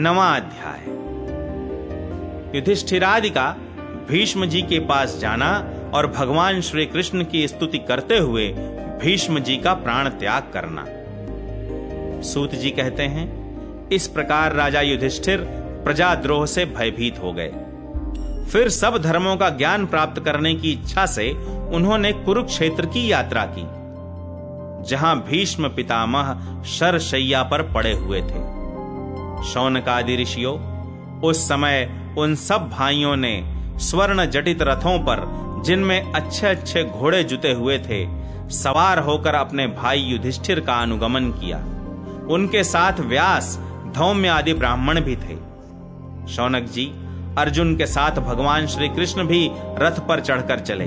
नवा अध्याय। युधिष्ठिरादि का भीष्म जी के पास जाना और भगवान श्री कृष्ण की स्तुति करते हुए भीष्म जी का प्राण त्याग करना। सूत जी कहते हैं, इस प्रकार राजा युधिष्ठिर प्रजाद्रोह से भयभीत हो गए। फिर सब धर्मों का ज्ञान प्राप्त करने की इच्छा से उन्होंने कुरुक्षेत्र की यात्रा की, जहाँ भीष्म पितामह शरशैया पर पड़े हुए थे। शौनकादि ऋषियों उस समय उन सब भाइयों ने स्वर्ण जटित रथों पर, जिनमें अच्छे अच्छे घोड़े जुते हुए थे, सवार होकर अपने भाई युधिष्ठिर का अनुगमन किया। उनके साथ व्यास धौम्य आदि ब्राह्मण भी थे। शौनक जी, अर्जुन के साथ भगवान श्री कृष्ण भी रथ पर चढ़कर चले।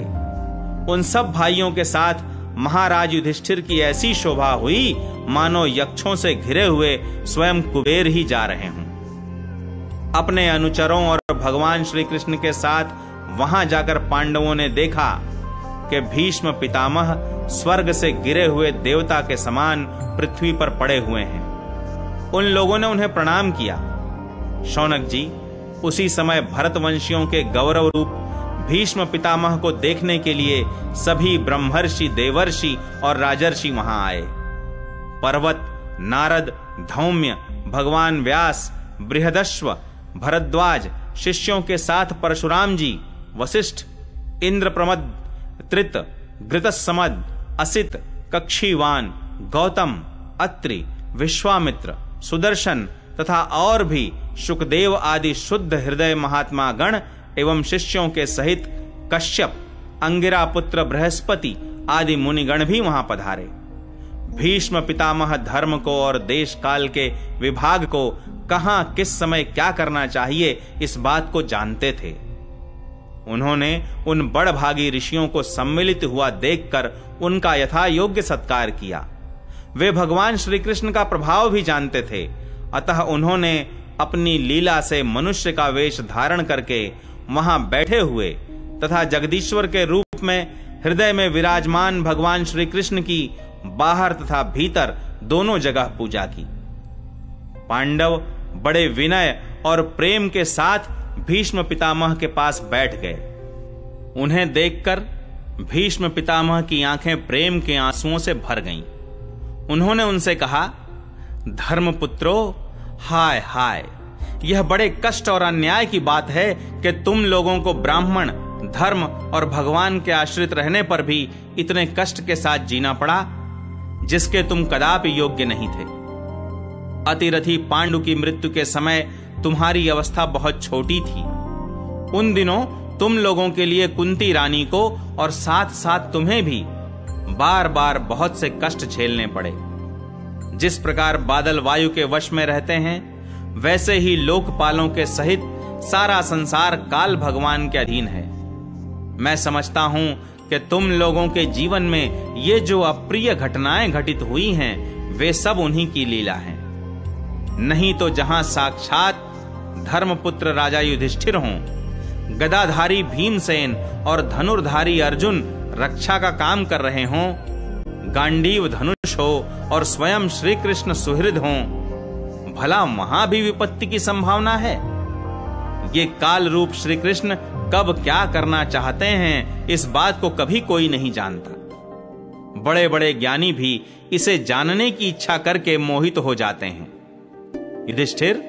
उन सब भाइयों के साथ महाराज युधिष्ठिर की ऐसी शोभा हुई, मानो यक्षों से घिरे हुए स्वयं कुबेर ही जा रहे हों। अपने अनुचरों और भगवान श्री कृष्ण के साथ वहाँ जाकर पांडवों ने देखा कि भीष्म पितामह स्वर्ग से गिरे हुए देवता के समान पृथ्वी पर पड़े हुए हैं। उन लोगों ने उन्हें प्रणाम किया। शौनक जी, उसी समय भरतवंशियों के गौरव रूप भीष्म पितामह को देखने के लिए सभी ब्रह्मर्षि, देवर्षि और राजर्षि वहाँ आए। पर्वत, नारद, धौम्य, भगवान व्यास, बृहदश्व, भरद्वाज, शिष्यों के साथ परशुराम जी, वशिष्ठ इंद्र प्रमद त्रित, घृतसमद, असित, कक्षीवान, गौतम, अत्रि, विश्वामित्र, सुदर्शन तथा और भी सुखदेव आदि शुद्ध हृदय महात्मा गण एवं शिष्यों के सहित कश्यप, अंगिरा पुत्र बृहस्पति आदि मुनिगण भी वहाँ पधारे। भीष्म पितामह धर्म को और देश काल के विभाग को कहाँ, किस समय क्या करना चाहिए, इस बात को जानते थे। उन्होंने उन बड़भागी ऋषियों को सम्मिलित हुआ देखकर उनका यथा योग्य सत्कार किया। वे भगवान श्री कृष्ण का प्रभाव भी जानते थे। अतः उन्होंने अपनी लीला से मनुष्य का वेश धारण करके वहाँ बैठे हुए तथा जगदीश्वर के रूप में हृदय में विराजमान भगवान श्री कृष्ण की बाहर तथा भीतर दोनों जगह पूजा की पांडव बड़े विनय और प्रेम के साथ भीष्म पितामह के पास बैठ गए उन्हें देखकर भीष्म पितामह की आँखें प्रेम के आंसुओं से भर गईं। उन्होंने उनसे कहा, धर्मपुत्रो, हाय हाय यह बड़े कष्ट और अन्याय की बात है कि तुम लोगों को ब्राह्मण, धर्म और भगवान के आश्रित रहने पर भी इतने कष्ट के साथ जीना पड़ा, जिसके तुम कदापि योग्य नहीं थे। अतिरथी पांडु की मृत्यु के समय तुम्हारी अवस्था बहुत छोटी थी। उन दिनों तुम लोगों के लिए कुंती रानी को और साथ साथ तुम्हें भी बार बार बहुत से कष्ट झेलने पड़े। जिस प्रकार बादल वायु के वश में रहते हैं वैसे ही लोकपालों के सहित सारा संसार काल भगवान के अधीन है। मैं समझता हूँ कि तुम लोगों के जीवन में ये जो अप्रिय घटनाएँ घटित हुई हैं, वे सब उन्हीं की लीला हैं। नहीं तो जहाँ साक्षात धर्मपुत्र राजा युधिष्ठिर हों, गदाधारी भीमसेन और धनुर्धारी अर्जुन रक्षा का काम कर रहे हों, गांडीव धनुष हो और स्वयं श्री कृष्ण सुहृद हों भला वहाँ भी विपत्ति की संभावना है? ये काल रूप श्री कृष्ण कब क्या करना चाहते हैं, इस बात को कभी कोई नहीं जानता। बड़े बड़े ज्ञानी भी इसे जानने की इच्छा करके मोहित हो जाते हैं। युधिष्ठिर,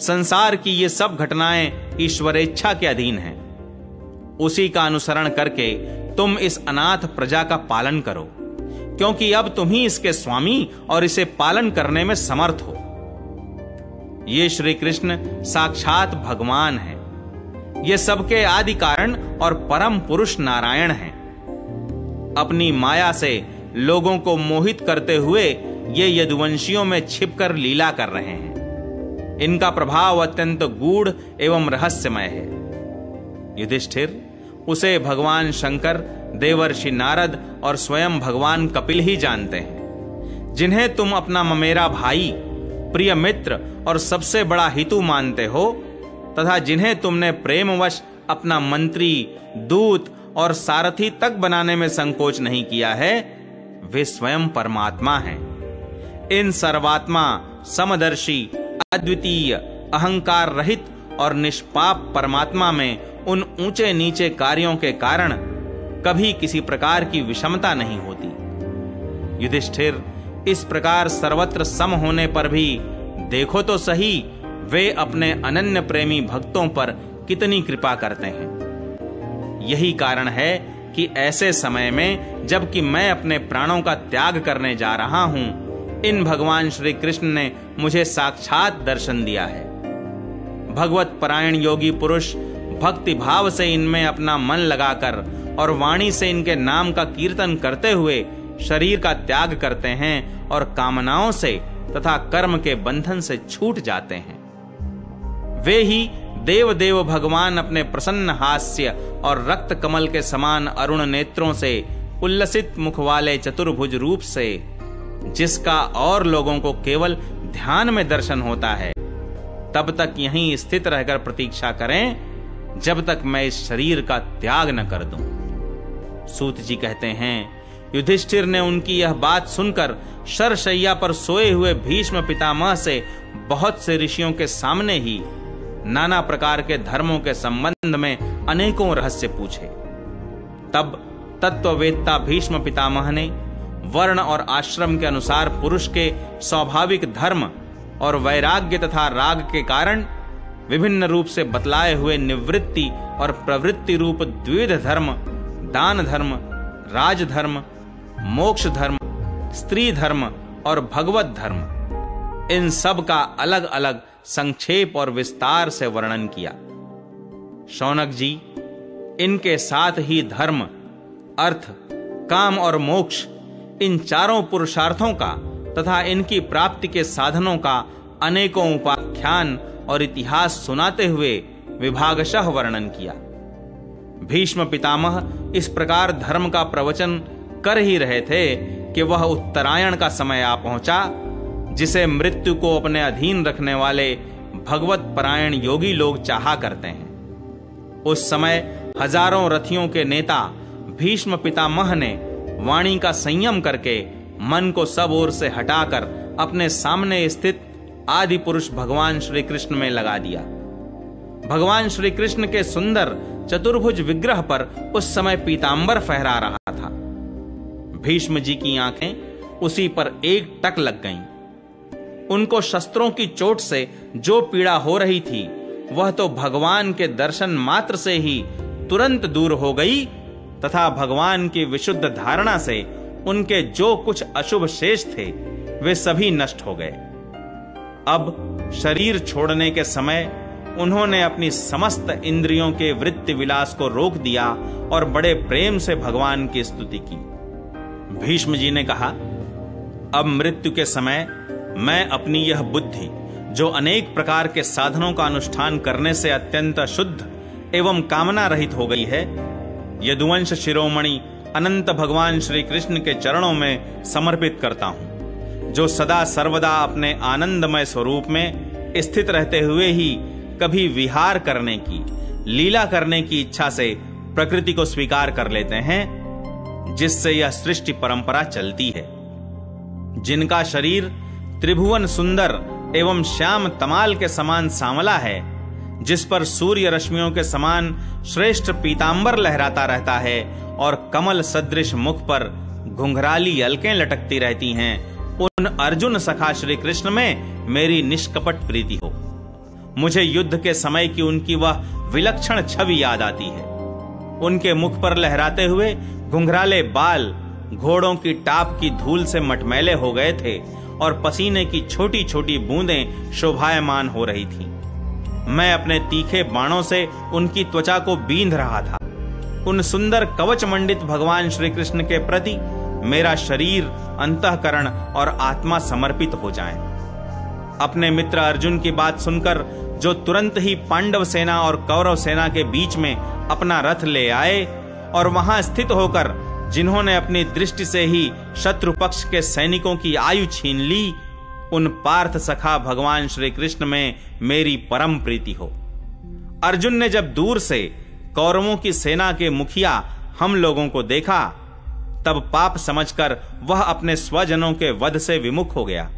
संसार की ये सब घटनाएँ ईश्वर इच्छा के अधीन हैं। उसी का अनुसरण करके तुम इस अनाथ प्रजा का पालन करो, क्योंकि अब तुम ही इसके स्वामी और इसे पालन करने में समर्थ हो। ये श्री कृष्ण साक्षात भगवान है। ये सबके आदि कारण और परम पुरुष नारायण हैं। अपनी माया से लोगों को मोहित करते हुए ये यदुवंशियों में छिपकर लीला कर रहे हैं। इनका प्रभाव अत्यंत गूढ़ एवं रहस्यमय है। युधिष्ठिर, उसे भगवान शंकर, देवर्षि नारद और स्वयं भगवान कपिल ही जानते हैं। जिन्हें तुम अपना ममेरा भाई प्रिय मित्र और सबसे बड़ा हितु मानते हो, तथा जिन्हें तुमने प्रेमवश अपना मंत्री, दूत और सारथी तक बनाने में संकोच नहीं किया है, वे स्वयं परमात्मा हैं। इन सर्वात्मा, समदर्शी, अद्वितीय, अहंकार रहित और निष्पाप परमात्मा में उन ऊँचे नीचे कार्यों के कारण कभी किसी प्रकार की विषमता नहीं होती। युधिष्ठिर इस प्रकार सर्वत्र सम होने पर भी देखो तो सही, वे अपने अनन्य प्रेमी भक्तों पर कितनी कृपा करते हैं। यही कारण है कि ऐसे समय में, जबकि मैं अपने प्राणों का त्याग करने जा रहा हूँ, इन भगवान श्री कृष्ण ने मुझे साक्षात दर्शन दिया है। भगवत परायण योगी पुरुष भक्ति भाव से इनमें अपना मन लगाकर और वाणी से इनके नाम का कीर्तन करते हुए शरीर का त्याग करते हैं और कामनाओं से तथा कर्म के बंधन से छूट जाते हैं। वे ही देव देव भगवान अपने प्रसन्न हास्य और रक्त कमल के समान अरुण नेत्रों से उल्लसित मुख वाले चतुर्भुज रूप से, जिसका और लोगों को केवल ध्यान में दर्शन होता है, तब तक यहीं स्थित रहकर प्रतीक्षा करें, जब तक मैं इस शरीर का त्याग न कर दूँ। सूत जी कहते हैं युधिष्ठिर ने उनकी यह बात सुनकर शरशैया पर सोए हुए भीष्म पितामह से बहुत से ऋषियों के सामने ही नाना प्रकार के धर्मों के संबंध में अनेकों रहस्य पूछे। तब तत्ववेत्ता भीष्म पितामह ने वर्ण और आश्रम के अनुसार पुरुष के स्वाभाविक धर्म और वैराग्य तथा राग के कारण विभिन्न रूप से बतलाए हुए निवृत्ति और प्रवृत्ति रूप द्विध धर्म, दान धर्म, राजधर्म मोक्ष धर्म, स्त्री धर्म और भगवत धर्म। इन सब का अलग अलग संक्षेप और विस्तार से वर्णन किया। शौनक जी, इनके साथ ही धर्म, अर्थ, काम और मोक्ष, इन चारों पुरुषार्थों का तथा इनकी प्राप्ति के साधनों का अनेकों उपाख्यान और इतिहास सुनाते हुए विभागशः वर्णन किया। भीष्म पितामह इस प्रकार धर्म का प्रवचन कर ही रहे थे कि वह उत्तरायण का समय आ पहुँचा, जिसे मृत्यु को अपने अधीन रखने वाले भगवत परायण योगी लोग चाहा करते हैं। उस समय हज़ारों रथियों के नेता भीष्म पितामह ने वाणी का संयम करके मन को सब ओर से हटाकर अपने सामने स्थित आदि पुरुष भगवान श्री कृष्ण में लगा दिया। भगवान श्री कृष्ण के सुंदर चतुर्भुज विग्रह पर उस समय पीतांबर फहरा रहा। भीष्म जी की आँखें उसी पर एक टक लग गईं। उनको शस्त्रों की चोट से जो पीड़ा हो रही थी, वह तो भगवान के दर्शन मात्र से ही तुरंत दूर हो गई तथा भगवान की विशुद्ध धारणा से उनके जो कुछ अशुभ शेष थे, वे सभी नष्ट हो गए अब शरीर छोड़ने के समय उन्होंने अपनी समस्त इंद्रियों के वृत्ति विलास को रोक दिया और बड़े प्रेम से भगवान की स्तुति की भीष्म जी ने कहा, अब मृत्यु के समय मैं अपनी यह बुद्धि, जो अनेक प्रकार के साधनों का अनुष्ठान करने से अत्यंत शुद्ध एवं कामना रहित हो गई है, यदुवंश शिरोमणि अनंत भगवान श्री कृष्ण के चरणों में समर्पित करता हूँ, जो सदा सर्वदा अपने आनंदमय स्वरूप में स्थित रहते हुए ही कभी विहार करने की, लीला करने की इच्छा से प्रकृति को स्वीकार कर लेते हैं जिससे यह सृष्टि परंपरा चलती है। जिनका शरीर त्रिभुवन सुंदर एवं श्याम तमाल के समान सांवला है, जिस पर सूर्य रश्मियों के समान श्रेष्ठ पीतांबर लहराता रहता है और कमल सदृश मुख पर घुंघराली अलकें लटकती रहती हैं, उन अर्जुन सखा श्री कृष्ण में मेरी निष्कपट प्रीति हो। मुझे युद्ध के समय की उनकी वह विलक्षण छवि याद आती है। उनके मुख पर लहराते हुए घुंघराले बाल घोड़ों की टाप की धूल से मटमैले हो गए थे और पसीने की छोटी छोटी बूंदें शोभायमान हो रही थीं। मैं अपने तीखे बाणों से उनकी त्वचा को बींध रहा था उन सुंदर कवच मंडित भगवान श्री कृष्ण के प्रति मेरा शरीर, अंतकरण और आत्मा समर्पित हो जाए अपने मित्र अर्जुन की बात सुनकर जो तुरंत ही पांडव सेना और कौरव सेना के बीच में अपना रथ ले आए और वहाँ स्थित होकर जिन्होंने अपनी दृष्टि से ही शत्रु पक्ष के सैनिकों की आयु छीन ली, उन पार्थ सखा भगवान श्री कृष्ण में मेरी परम प्रीति हो। अर्जुन ने जब दूर से कौरवों की सेना के मुखिया हम लोगों को देखा, तब पाप समझकर वह अपने स्वजनों के वध से विमुख हो गया।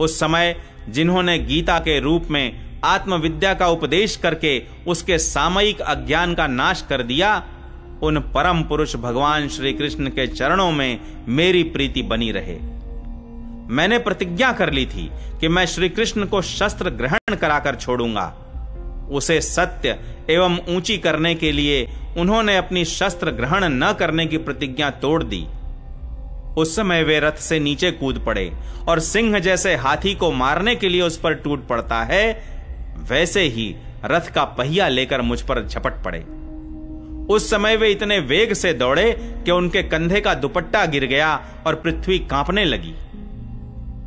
उस समय जिन्होंने गीता के रूप में आत्मविद्या का उपदेश करके उसके सामयिक अज्ञान का नाश कर दिया उन परम पुरुष भगवान श्री कृष्ण के चरणों में मेरी प्रीति बनी रहे। मैंने प्रतिज्ञा कर ली थी कि मैं श्री कृष्ण को शस्त्र ग्रहण कराकर छोड़ूँगा। उसे सत्य एवं ऊँची करने के लिए उन्होंने अपनी शस्त्र ग्रहण न करने की प्रतिज्ञा तोड़ दी। उस समय वे रथ से नीचे कूद पड़े और सिंह जैसे हाथी को मारने के लिए उस पर टूट पड़ता है, वैसे ही रथ का पहिया लेकर मुझ पर झपट पड़े। उस समय वे इतने वेग से दौड़े कि उनके कंधे का दुपट्टा गिर गया और पृथ्वी कांपने लगी।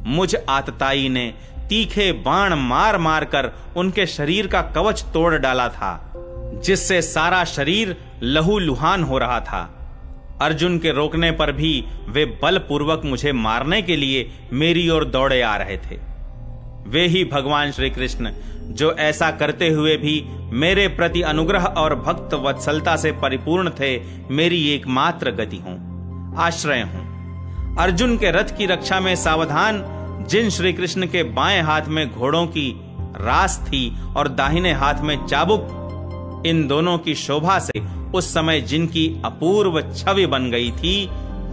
मुझ आतताई ने तीखे बाण मार मार कर उनके शरीर का कवच तोड़ डाला था, जिससे सारा शरीर लहू लुहान हो रहा था। अर्जुन के रोकने पर भी वे बलपूर्वक मुझे मारने के लिए मेरी ओर दौड़े आ रहे थे। वे ही भगवान श्री कृष्ण जो ऐसा करते हुए भी मेरे प्रति अनुग्रह और भक्त वत्सलता से परिपूर्ण थे, मेरी एकमात्र गति हूँ, आश्रय हूँ। अर्जुन के रथ की रक्षा में सावधान, जिन श्री कृष्ण के बाएँ हाथ में घोड़ों की रास थी और दाहिने हाथ में चाबुक, इन दोनों की शोभा से उस समय जिनकी अपूर्व छवि बन गई थी,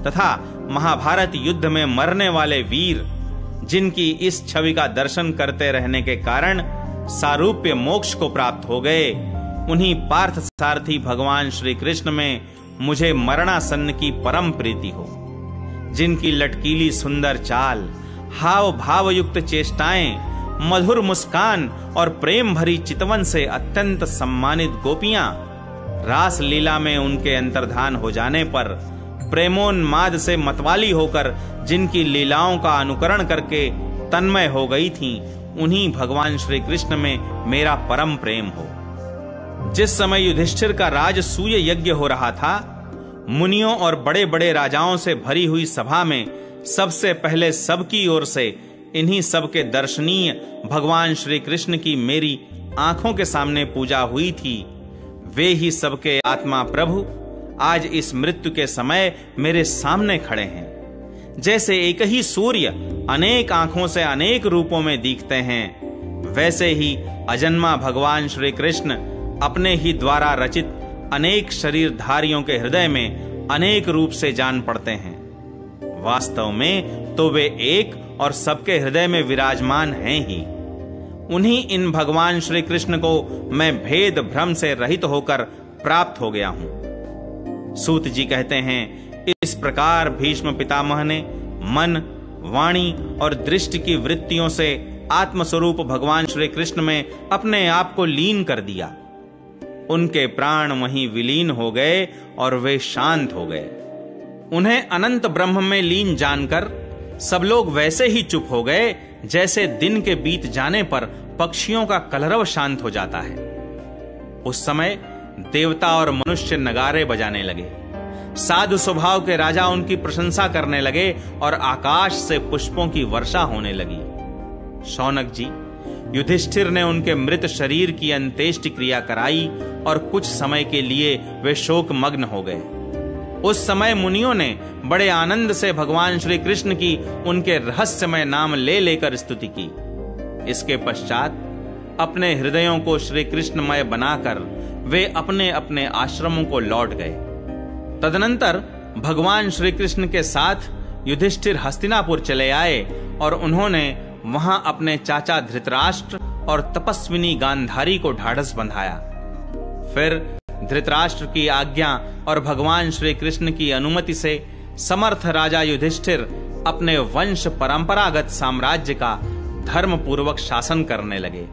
तथा महाभारत युद्ध में मरने वाले वीर जिनकी इस छवि का दर्शन करते रहने के कारण सारूप्य मोक्ष को प्राप्त हो गए। उन्हीं पार्थ सारथी भगवान श्री कृष्ण में मुझे मरणासन्न की परम प्रीति हो। जिनकी लटकीली सुंदर चाल हाव भाव युक्त चेष्टाएँ, मधुर मुस्कान और प्रेम भरी चितवन से अत्यंत सम्मानित गोपियाँ रास लीला में उनके अंतर्धान हो जाने पर प्रेमोन्माद से मतवाली होकर जिनकी लीलाओं का अनुकरण करके तन्मय हो गई थीं, उन्हीं भगवान श्री कृष्ण में मेरा परम प्रेम हो। जिस समय युधिष्ठिर का राज सूय यज्ञ हो रहा था मुनियों और बड़े बड़े राजाओं से भरी हुई सभा में सबसे पहले सबकी ओर से इन्हीं सबके दर्शनीय भगवान श्री कृष्ण की मेरी आँखों के सामने पूजा हुई थी। वे ही सबके आत्मा प्रभु आज इस मृत्यु के समय मेरे सामने खड़े हैं। जैसे एक ही सूर्य अनेक आँखों से अनेक रूपों में दिखते हैं, वैसे ही अजन्मा भगवान श्री कृष्ण अपने ही द्वारा रचित अनेक शरीरधारियों के हृदय में अनेक रूप से जान पड़ते हैं। वास्तव में तो वे एक और सबके हृदय में विराजमान हैं ही। उन्हीं इन भगवान श्री कृष्ण को मैं भेद भ्रम से रहित होकर प्राप्त हो गया हूँ। सूत जी कहते हैं, इस प्रकार भीष्म पितामह ने मन, वाणी और दृष्टि की वृत्तियों से आत्मस्वरूप भगवान श्री कृष्ण में अपने आप को लीन कर दिया। उनके प्राण वहीं विलीन हो गए और वे शांत हो गए। उन्हें अनंत ब्रह्म में लीन जानकर सब लोग वैसे ही चुप हो गए, जैसे दिन के बीत जाने पर पक्षियों का कलरव शांत हो जाता है। उस समय देवता और मनुष्य नगारे बजाने लगे। साधु स्वभाव के राजा उनकी प्रशंसा करने लगे और आकाश से पुष्पों की वर्षा होने लगी। शौनक जी, युधिष्ठिर ने उनके मृत शरीर की अंत्येष्टि क्रिया कराई और कुछ समय के लिए वे शोक मग्न हो गए। उस समय मुनियों ने बड़े आनंद से भगवान श्री कृष्ण की उनके रहस्यमय नाम ले लेकर स्तुति की। इसके पश्चात अपने हृदयों को श्री कृष्णमय बनाकर वे अपने अपने आश्रमों को लौट गए। तदनंतर भगवान श्री कृष्ण के साथ युधिष्ठिर हस्तिनापुर चले आए और उन्होंने वहाँ अपने चाचा धृतराष्ट्र और तपस्विनी गांधारी को ढाढ़स बंधाया। फिर धृतराष्ट्र की आज्ञा और भगवान श्री कृष्ण की अनुमति से समर्थ राजा युधिष्ठिर अपने वंश परंपरागत साम्राज्य का धर्म पूर्वक शासन करने लगे।